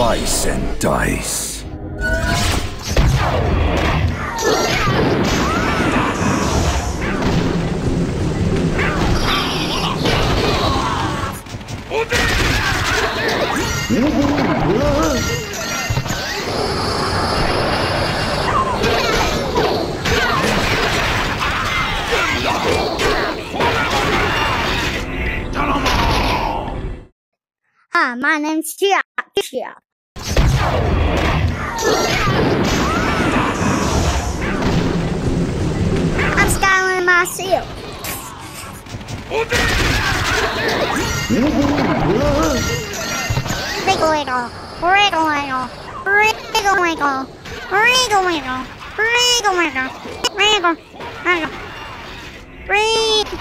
Slice and dice. My name's Chia. I'm Skyline myself. Wiggle wiggle, wiggle wiggle, wiggle wiggle, wiggle wiggle, wiggle wiggle, wiggle wiggle, wiggle.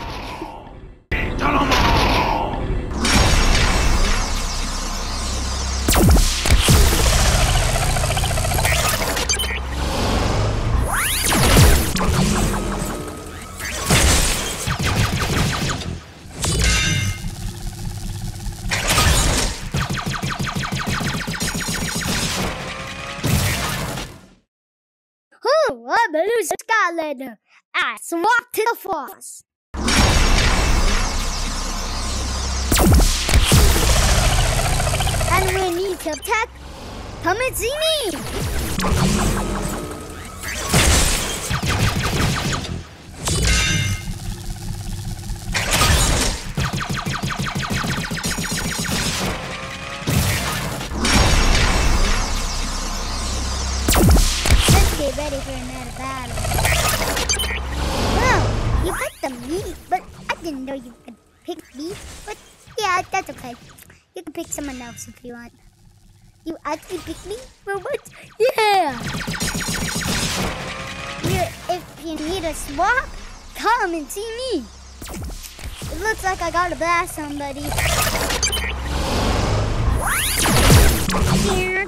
I'm loser Skylander. I swap to the force. And we need to attack. Come didn't know you could pick me. But yeah, that's okay. You can pick someone else if you want. You actually pick me for what? Yeah. You, if you need a swap, come and see me. It looks like I gotta blast somebody. Here.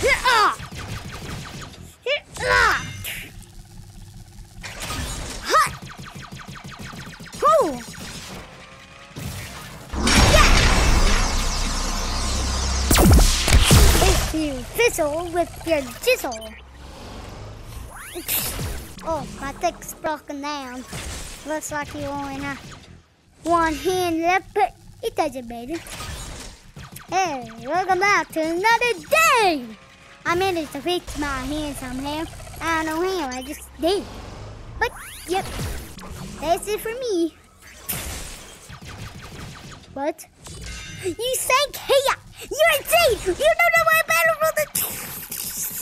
Here. Ah. Here. You fizzle with your jizzle. Oh, my thick's broken down. Looks like you only have one hand left, but it doesn't matter. Hey, welcome back to another day! I managed to fix my hand somehow. I don't know how, I just did. But, yep, that's it for me. What? You sank here! You're insane! You don't know my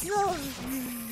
battle for the...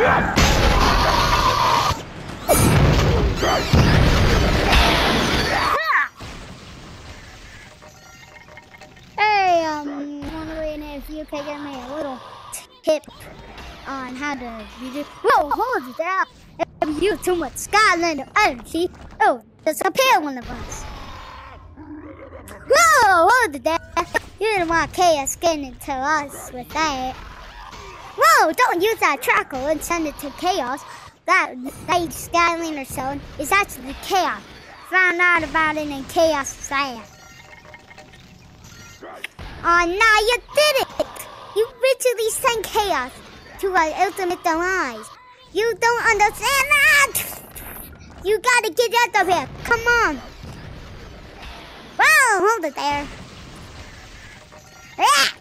Hey, um, wondering if you could give me a little tip on how to do Whoa, hold it down. If you too much Skylander energy, oh, disappear one of us. Whoa, hold it down. You didn't want chaos getting into us with that. Whoa, don't use that trackle and send it to chaos. That, that Skylander zone is actually chaos. Found out about it in chaos science. Oh, no, you did it! You literally sent chaos to our ultimate demise. You don't understand that! You gotta get out of here. Come on. Whoa, hold it there. Ah!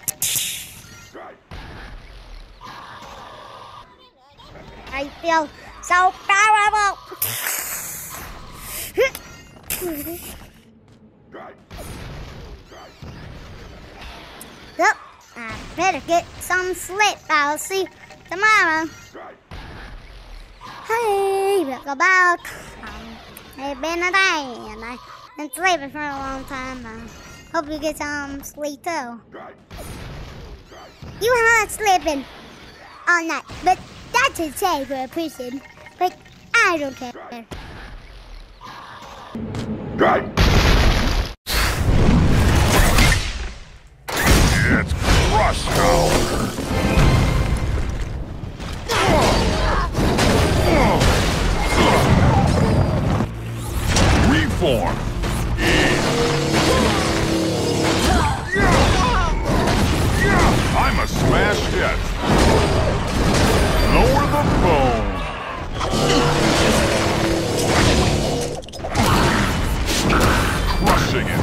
I feel so powerful. Yep, I better get some sleep. I'll see tomorrow. Hey, sleeping about um, it's been a day and I've been sleeping for a long time. I hope you get some sleep too. You are not sleeping all night, but that's insane for a person. But I don't care. Right. It's crushed now. Crushing it.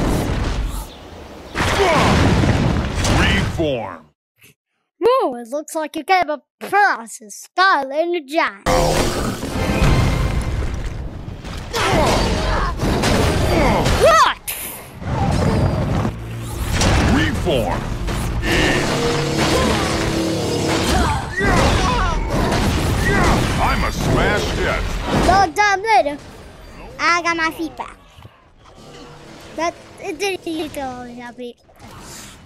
Reform. Whoa, it looks like you came across a Skylander giant. What? Reform. I'm a smash hit. Long time later, I got my feet back. But it didn't always happen.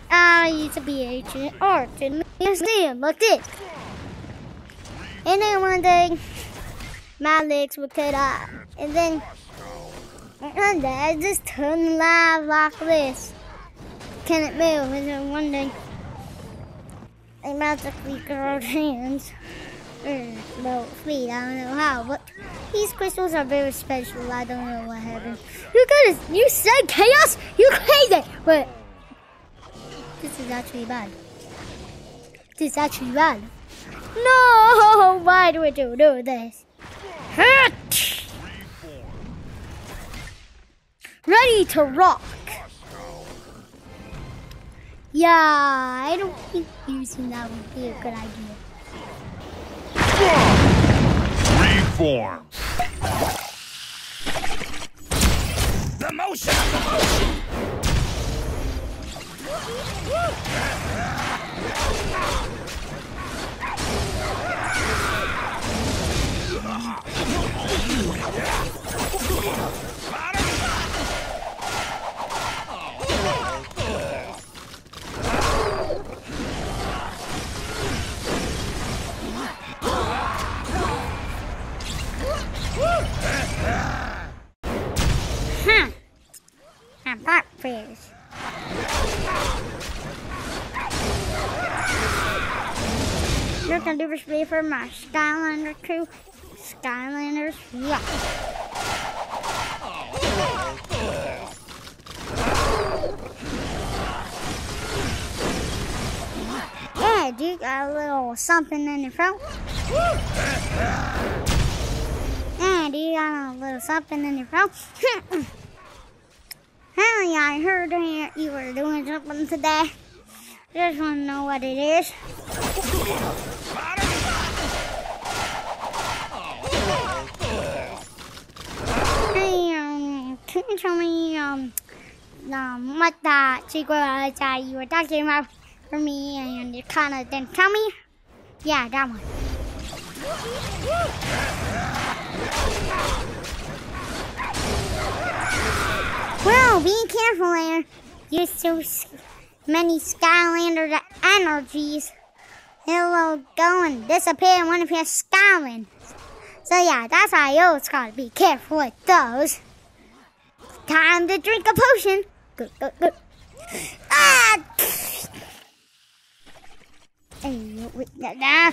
I used to be ancient ah, art in a museum like this. And then one day, my legs were cut off. And then one day, I just turned alive like this. Couldn't move. And then one day, I magically grew hands. Or, well, feet, I don't know how, but these crystals are very special. I don't know what happened. You guys, you said chaos? You crazy! But this is actually bad. This is actually bad. No! Why do we do, do this? Ready to rock. Yeah, I don't think using that would be a good idea. Reform. The motion of the motion! You can do this be for my Skylander crew. Skylanders, yeah. Yeah, do you got a little something in your throat? Yeah, do you got a little something in your throat? Hey, I heard you were doing something today. Just want to know what it is. Tell me, um, um, what that secret that you were talking about for me and you kind of didn't tell me? Yeah, that one. Well, be careful there. There's so many Skylander energies. It'll go and disappear in one of your Skylands. So yeah, that's why you always gotta be careful with those. Time to drink a potion. Good, good, good. Ah! Hey, wait, nah, nah.